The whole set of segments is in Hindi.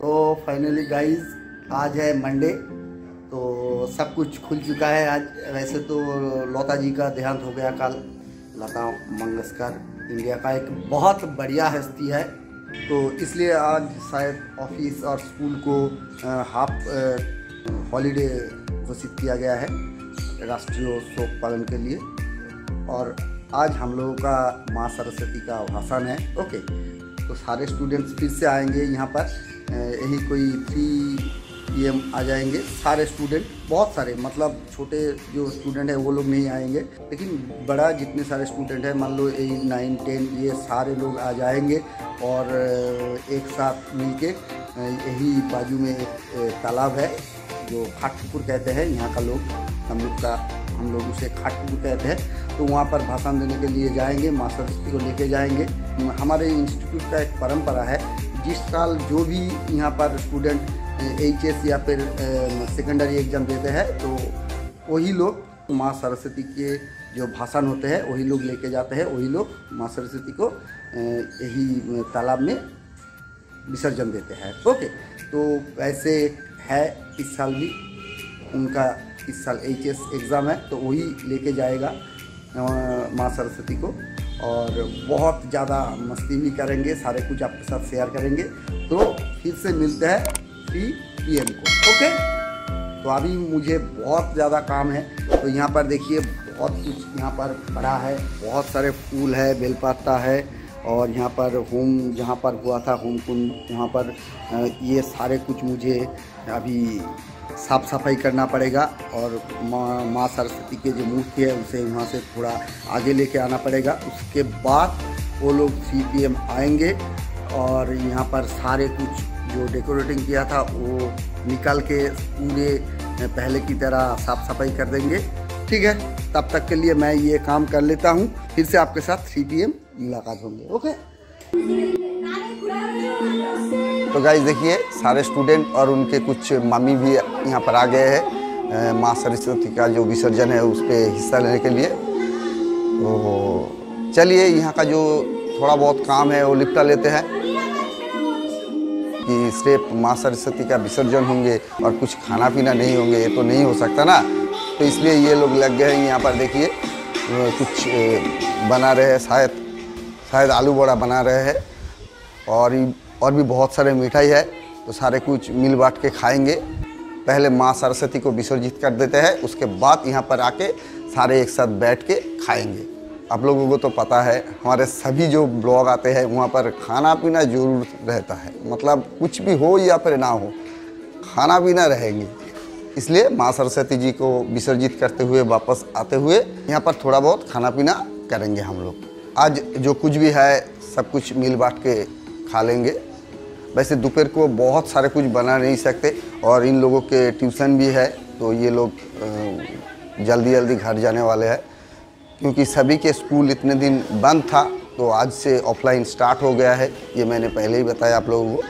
तो फाइनली गाइस आज है मंडे तो सब कुछ खुल चुका है आज। वैसे तो लता जी का देहांत हो गया कल, लता मंगेशकर इंडिया का एक बहुत बढ़िया हस्ती है। तो इसलिए आज शायद ऑफ़िस और स्कूल को हाफ़ हॉलीडे घोषित किया गया है राष्ट्रीय शोक पालन के लिए। और आज हम लोगों का माँ सरस्वती का भाषण है। ओके तो सारे स्टूडेंट्स फिर से आएँगे यहाँ पर। यही कोई थ्री पी आ जाएँगे। सारे स्टूडेंट बहुत सारे मतलब छोटे जो स्टूडेंट हैं, वो लोग नहीं आएँगे। लेकिन बड़ा जितने सारे स्टूडेंट हैं, मान लो एट नाइन टेन ये सारे लोग आ जाएँगे और एक साथ मिलके यही बाजू में एक तालाब है, जो खाटपुर कहते हैं। यहाँ का लोग, हम लोग का, हम लोग उसे खाटपुर कहते हैं। तो वहाँ पर भाषण देने के लिए जाएँगे माँ सरस्वती को लेके जाएँगे। हमारे इंस्टीट्यूट का एक परंपरा है जिस साल जो भी यहाँ पर स्टूडेंट एच एस या फिर सेकेंडरी एग्ज़ाम देते हैं तो वही लोग माँ सरस्वती के जो भाषण होते हैं, वही लोग लेके जाते हैं, वही लोग माँ सरस्वती को यही तालाब में विसर्जन देते हैं। ओके तो ऐसे है इस साल भी, उनका इस साल एच एस एग्ज़ाम है तो वही लेके जाएगा। माँ सरस्वती को। और बहुत ज़्यादा मस्ती भी करेंगे, सारे कुछ आपके साथ शेयर करेंगे। तो फिर से मिलते हैं थ्री पी एम को ओके तो अभी मुझे बहुत ज़्यादा काम है। तो यहाँ पर देखिए, बहुत कुछ यहाँ पर बड़ा है। बहुत सारे फूल है, बेलपत्ता है, और यहाँ पर होम, जहाँ पर हुआ था होम कुंड यहाँ पर ये सारे कुछ मुझे अभी साफ़ सफ़ाई करना पड़ेगा और माँ माँ सरस्वती के जो मूर्ति है, उसे वहाँ से थोड़ा आगे लेके आना पड़ेगा। उसके बाद वो लोग सी आएँगे और यहाँ पर सारे कुछ जो डेकोरेटिंग किया था, वो निकाल के पूरे पहले की तरह साफ़ सफ़ाई कर देंगे। ठीक है? तब तक के लिए मैं ये काम कर लेता हूँ। फिर से आपके साथ सी पी एम मुलाकात होंगे। ओके? तो गाइज़ देखिए, सारे स्टूडेंट और उनके कुछ मम्मी भी यहाँ पर आ गए हैं। माँ सरस्वती का जो विसर्जन है, उस पर हिस्सा लेने के लिए। तो चलिए, यहाँ का जो थोड़ा बहुत काम है, वो निपटा लेते हैं कि सिर्फ़ माँ सरस्वती का विसर्जन होंगे और कुछ खाना पीना नहीं होंगे, ये तो नहीं हो सकता ना। तो इसलिए ये लोग लग गए हैं यहाँ पर, देखिए कुछ बना रहे हैं, शायद शायद आलू बड़ा बना रहे हैं। और और भी बहुत सारे मिठाई है तो सारे कुछ मिल बांट के खाएँगे। पहले माँ सरस्वती को विसर्जित कर देते हैं, उसके बाद यहाँ पर आके सारे एक साथ बैठ के खाएँगे। आप लोगों को तो पता है, हमारे सभी जो ब्लॉग आते हैं, वहाँ पर खाना पीना ज़रूर रहता है। मतलब कुछ भी हो या फिर ना हो खाना पीना रहेंगे। इसलिए माँ सरस्वती जी को विसर्जित करते हुए, वापस आते हुए यहाँ पर थोड़ा बहुत खाना पीना करेंगे हम लोग। आज जो कुछ भी है, सब कुछ मिल बांट के खा लेंगे। वैसे दोपहर को बहुत सारे कुछ बना नहीं सकते और इन लोगों के ट्यूशन भी है तो ये लोग जल्दी जल्दी घर जाने वाले हैं। क्योंकि सभी के स्कूल इतने दिन बंद था तो आज से ऑफलाइन स्टार्ट हो गया है ये मैंने पहले ही बताया आप लोगों को।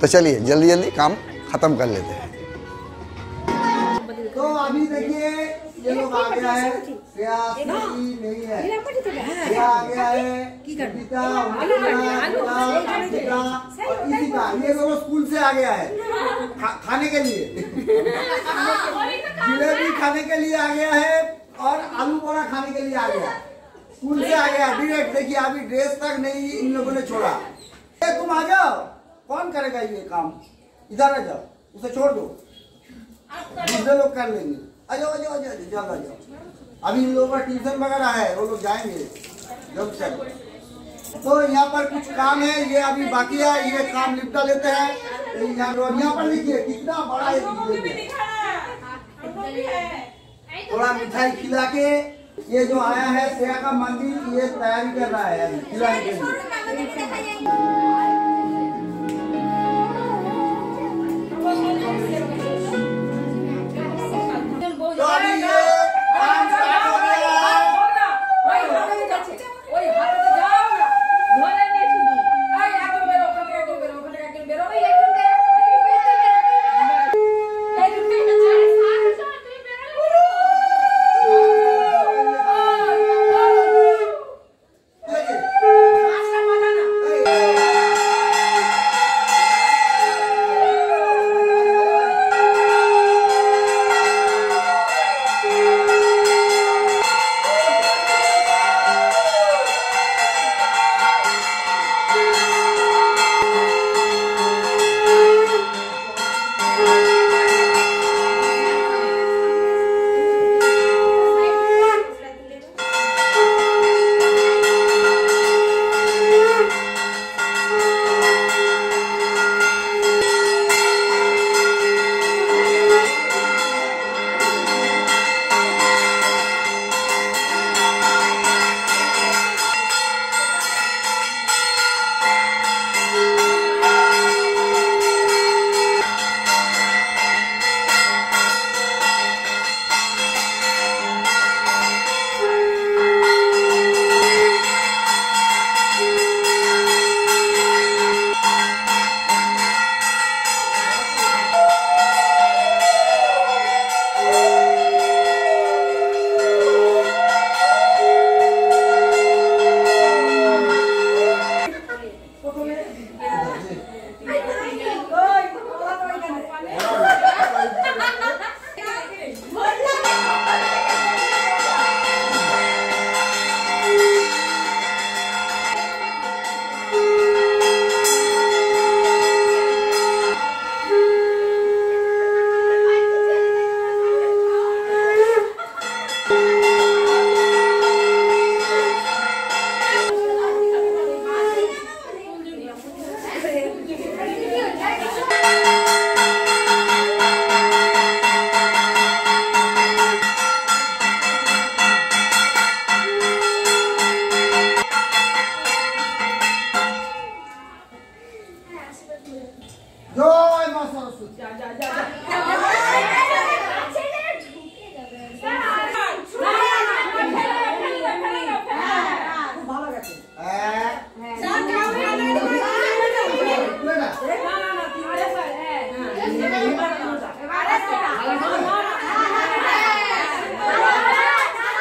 तो चलिए जल्दी जल्दी काम ख़त्म कर लेते हैं। तो अभी देखिए ये लोग आ गया है। नहीं है। आ गया है। गीता, उन्नता, गीता, गीता, और ये दोनों स्कूल से आ गया है। खा, खाने के लिए। जिलेबी खाने के लिए आ गया है और आलू बोरा खाने के लिए आ गया। है स्कूल से आ गया डायरेक्ट देखिए अभी ड्रेस तक नहीं इन लोगों ने छोड़ा। ए, तुम आ जाओ। कौन करेगा ये काम? इधर आ जाओ। उसे छोड़ दो। दूसरे लोग कर लेंगे। आ जाओ आ जाओ आ जाओ जल्द आ जाओ। अभी इन लोगों का ट्यूशन वगैरह है वो लोग जाएँगे। जल्द से तो यहाँ पर कुछ काम है, ये अभी बाकी है, ये काम निपटा लेते हैं। यहाँ पर देखिए, कितना बड़ा है। थोड़ा मिठाई खिला के ये जो आया है श्रेया का मंदिर, ये तैयारी कर रहा है। खिलाने के। लिए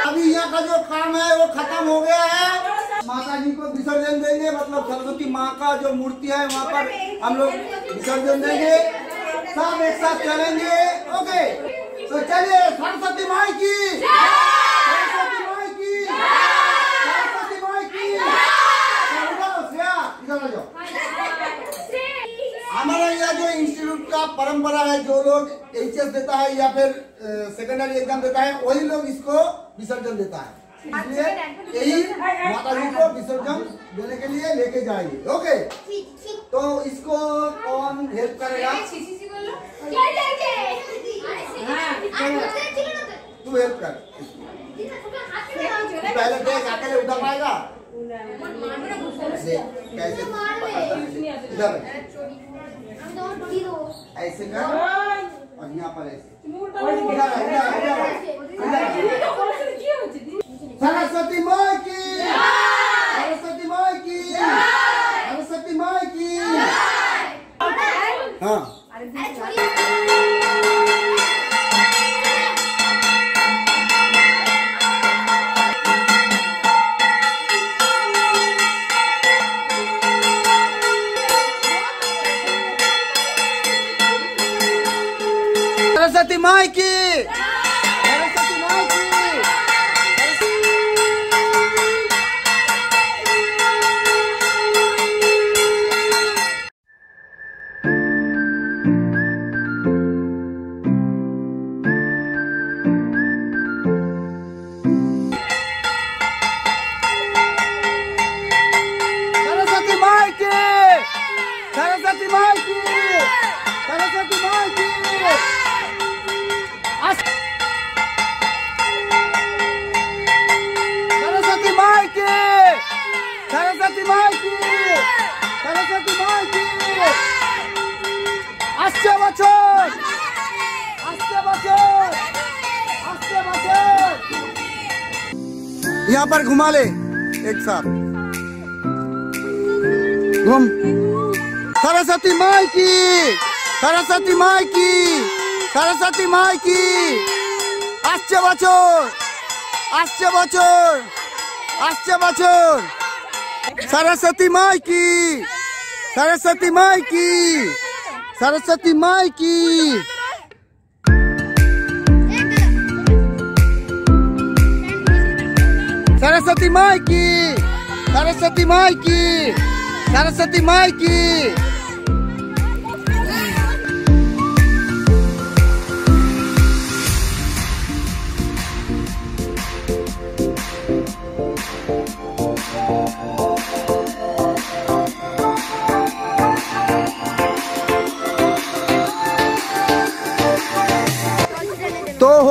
अभी यहाँ का जो काम है वो खत्म हो गया है माता जी को विसर्जन देंगे मतलब सरस्वती माँ का जो मूर्ति है वहाँ पर हम लोग विसर्जन देंगे सब एक साथ चलेंगे। ओके तो चलिए सरस्वती माँ की। सरस्वती माँ की। सरस्वती माँ की। हमारा यह जो इंस्टीट्यूट का परंपरा है जो लोग एच देता है या फिर सेकेंडरी एग्ज़ाम देता है वही लोग इसको विसर्जन देता है। इसलिए यही माता जी को विसर्जन देने के लिए लेके जाएँगे। ओके तो इसको कौन हेल्प करेगा? तू हेल्प कर। पहले देख अकेले उठा पाएगा। कैसे इधर। ऐसे कर। और यहाँ पर ऐसे। सरस्वती माँ यहाँ पर घुमा ले एक साथ घूम सरस्वती माँ की सरस्वती माँ की सरस्वती माँ की আসছে বছর আসছে বছর আসছে বছর সরস্বতী মাই কি সরস্বতী মাই কি সরস্বতী মাই কি सरस्वती माई की सरस्वती माई की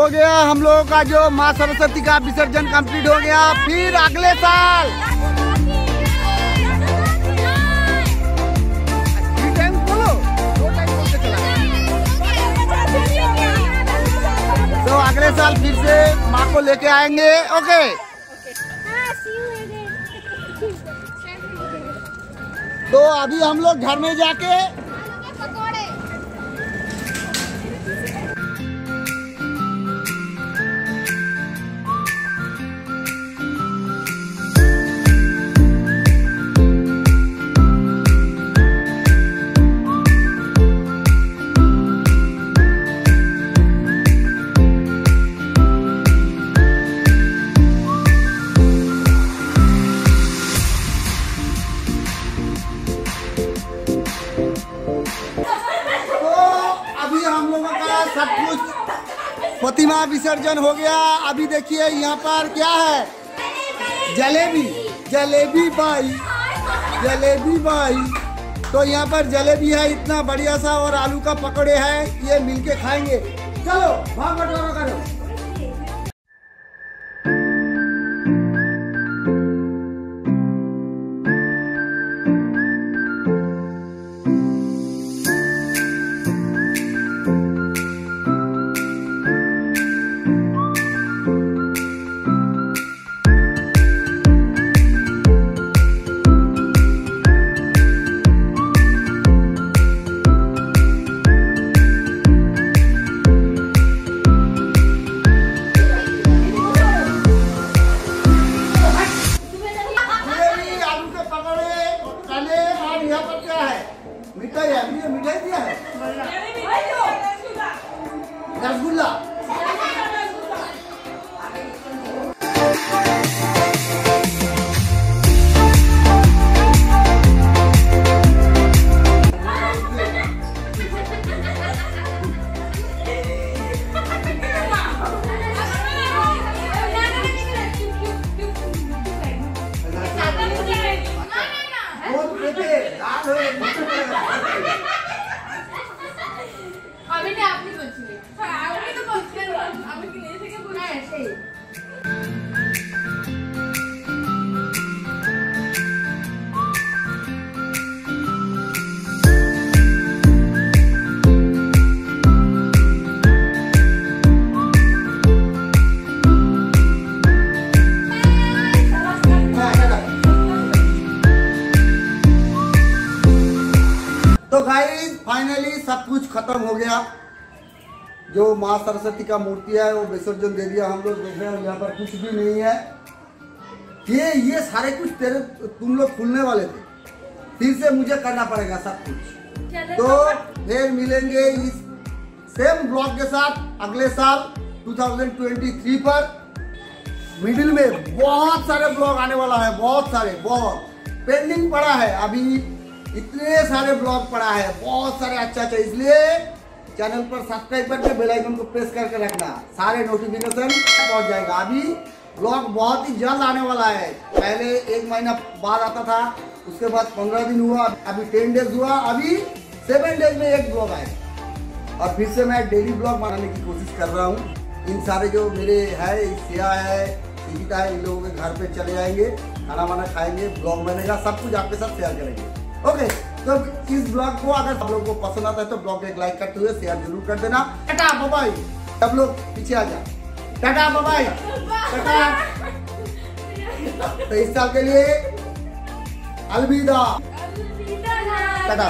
हो गया हम लोगों का जो माँ सरस्वती का विसर्जन कंप्लीट हो गया। फिर अगले साल। तो अगले साल फिर से माँ को लेके आएँगे। ओके तो अभी हम लोग घर में जाके विसर्जन हो गया। अभी देखिए यहाँ पर क्या है? जलेबी जलेबी बाई जलेबी बाई। तो यहाँ पर जलेबी है, इतना बढ़िया सा और आलू का पकौड़े है, ये मिलके खाएँगे। चलो भाग बटोरा करो। तो गाइस फाइनली सब कुछ खत्म हो गया। जो माँ सरस्वती का मूर्ति है वो विसर्जन दे दिया हम लोग। देख रहे हैं यहाँ पर कुछ भी नहीं है। ये ये सारे कुछ तेरे तुम लोग खुलने वाले थे। फिर से मुझे करना पड़ेगा सब कुछ। तो फिर मिलेंगे इस सेम ब्लॉग के साथ अगले साल 2023 पर। मिडिल में बहुत सारे ब्लॉग आने वाला है बहुत सारे बहुत। पेंडिंग पड़ा है अभी इतने सारे ब्लॉग पड़ा है, बहुत सारे अच्छा अच्छा इसलिए चैनल पर सब्सक्राइब करके बेल आइकन को प्रेस करके रखना। सारे नोटिफिकेशन पहुँच जाएगा। अभी ब्लॉग बहुत ही जल्द आने वाला है। पहले एक महीना बाद आता था, उसके बाद पंद्रह दिन हुआ, अभी टेन डेज़ हुआ, अभी सेवन डेज़ में एक ब्लॉग आए और फिर से मैं डेली ब्लॉग बनाने की कोशिश कर रहा हूँ। इन सारे जो मेरे है सिया है सीता है, इन लोगों के घर पे चले जाएँगे खाना वाना खाएँगे ब्लॉग बनेगा, सब कुछ आपके साथ शेयर करेंगे। ओके तो इस ब्लॉग को अगर आप लोगों को पसंद आता है तो ब्लॉग एक लाइक करते हुए शेयर ज़रूर कर देना। टाटा बाबाई सब लोग पीछे आ जा टाटा बाबाई टाटा। तो इस साल के लिए अलविदा। अलविदा टाटा।